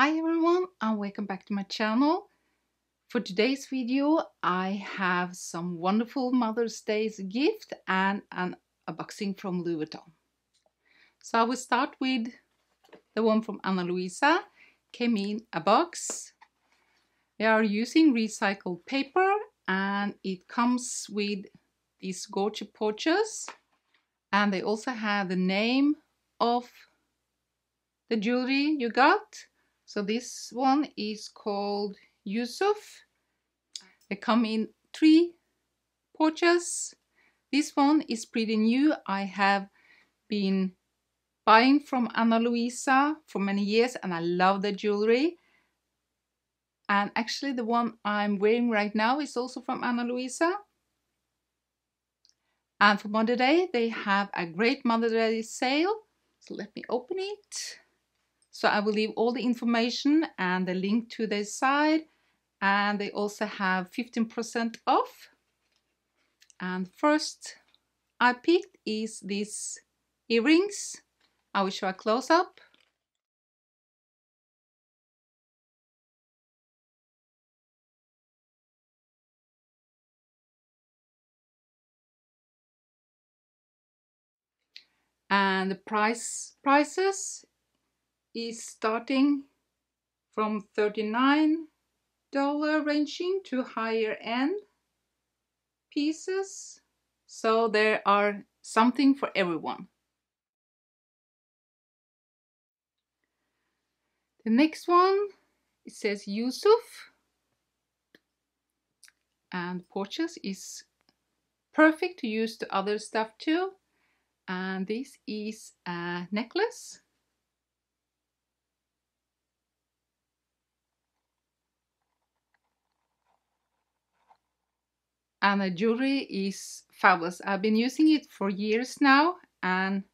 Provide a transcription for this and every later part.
Hi everyone and welcome back to my channel. For today's video I have some wonderful Mother's Day gift and an unboxing from Louis Vuitton. So I will start with the one from Ana Luisa. Came in a box. They are using recycled paper and it comes with these gorgeous pouches and they also have the name of the jewelry you got. So this one is called Jusuf. They come in three pouches. This one is pretty new. I have been buying from Ana Luisa for many years and I love the jewelry. And actually the one I'm wearing right now is also from Ana Luisa. And for Mother's Day, they have a great Mother's Day sale. So let me open it. So I will leave all the information and the link to their site. And they also have 15% off. And first I picked is these earrings. I will show a close-up. and the price prices is starting from 39 dollar ranging to higher end pieces. So there are something for everyone. The next one it says Jusuf. And purchase is perfect to use to other stuff too. And this is a necklace and the jewelry is fabulous. I've been using it for years now and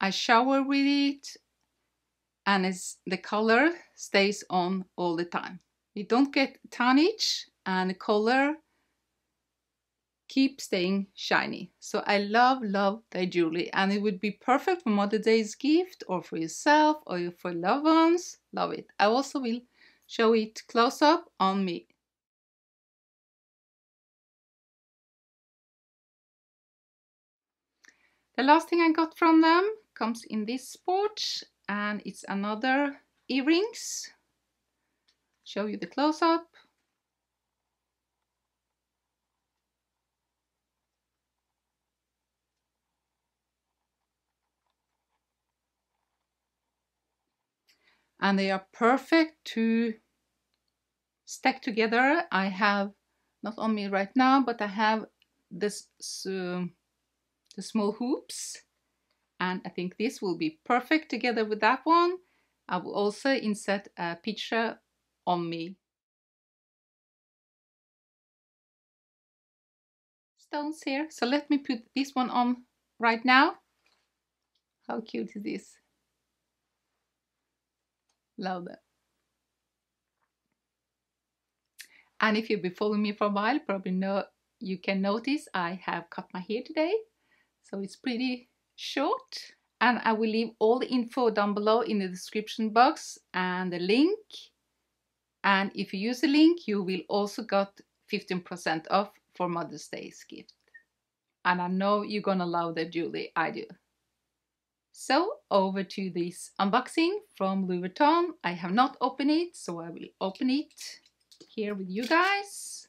I shower with it and it's, the color stays on all the time. You don't get tarnish and the color keep staying shiny. So I love, love the jewelry and it would be perfect for Mother's Day's gift or for yourself or for loved ones. Love it. I also will show it close up on me. The last thing I got from them comes in this pouch and it's another earrings. Show you the close-up. And they are perfect to stack together. I have, not on me right now, but I have this uh, the small hoops and I think this will be perfect together with that one. I will also insert a picture on me. Stones here. So let me put this one on right now. How cute is this? Love that. And if you've been following me for a while, probably know you can notice I have cut my hair today. So it's pretty short. And I will leave all the info down below in the description box and the link. And if you use the link, you will also get 15% off for Mother's Day's gift. And I know you're gonna love the jewelry, I do. So over to this unboxing from Louis Vuitton. I have not opened it, so I will open it here with you guys.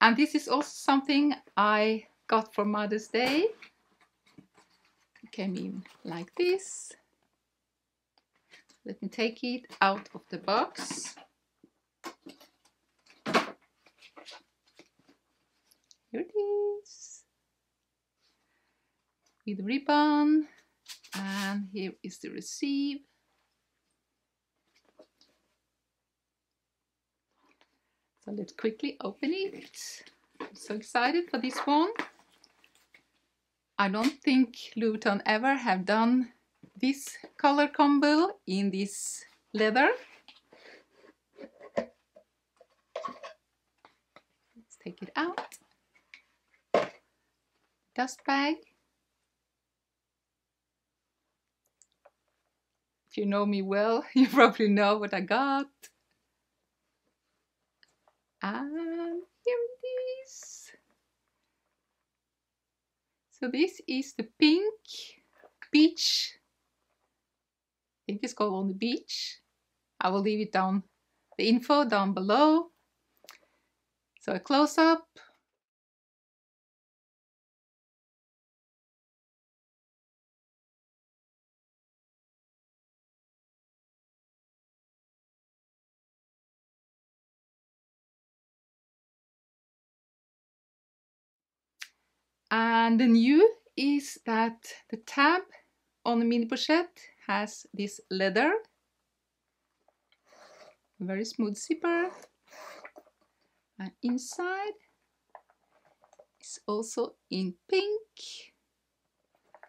And this is also something I got for Mother's Day. It came in like this. Let me take it out of the box. Here it is. With ribbon. And here is the receive. So let's quickly open it. I'm so excited for this one. I don't think Vuitton ever have done this color combo in this leather. Let's take it out. Dust bag. If you know me well, you probably know what I got. And here it is. So this is the pink beach. I think it's called on the beach. I will leave it down, the info down below. So a close And the new is that the tab on the mini pochette has this leather, very smooth zipper, and inside is also in pink.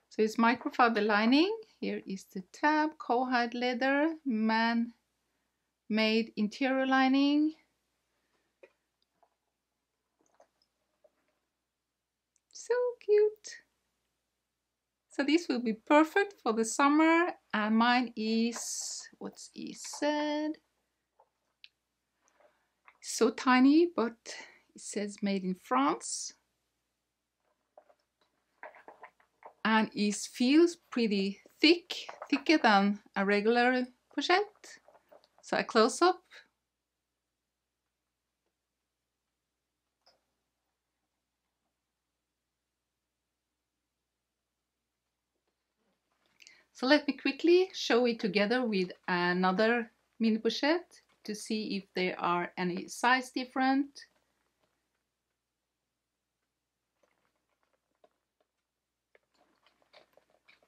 So it's microfiber lining. Here is the tab, cowhide leather, man-made interior lining. So cute. So this will be perfect for the summer and mine is, what's he said? So tiny, but it says made in France. And it feels pretty thick, thicker than a regular pochette. So a close So let me quickly show it together with another mini pochette to see if there are any size different.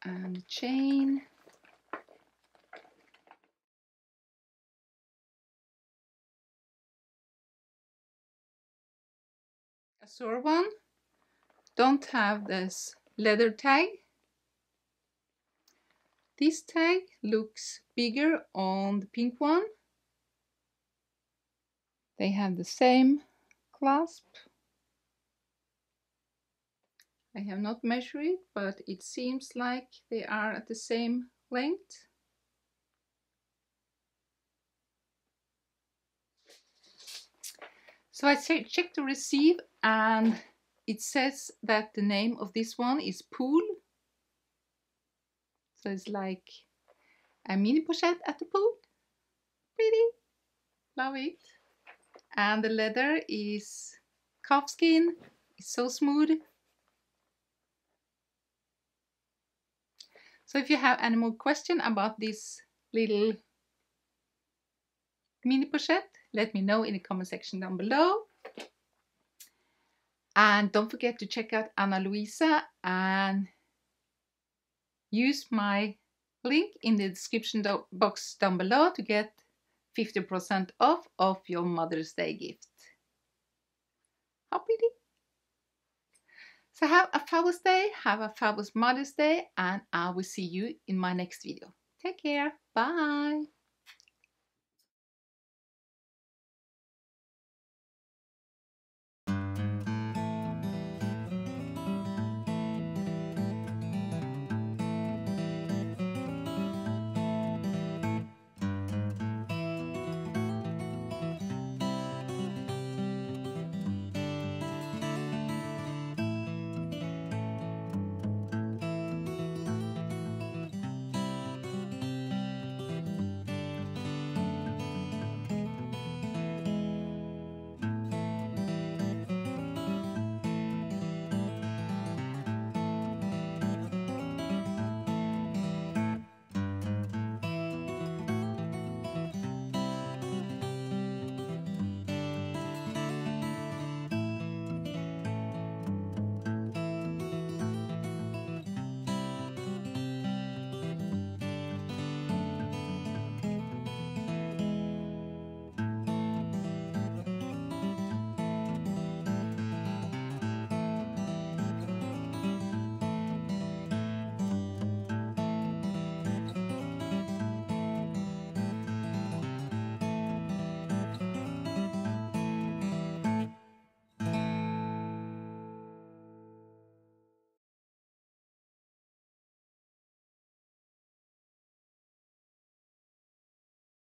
And chain. Azur one don't have this leather tag this tag looks bigger on the pink one. They have the same clasp. I have not measured it, but it seems like they are at the same length. So I checked the receive and it says that the name of this one is Pool so it's like a mini pochette at the pool. Pretty. Love it. And the leather is calfskin. It's so smooth. So if you have any more question about this little mini pochette, let me know in the comment section down below. And don't forget to check out Ana Luisa and use my link in the description box down below to get 50% off of your Mother's Day gift. How pretty! So have a fabulous day, have a fabulous Mother's Day, and I will see you in my next video. Take care, bye!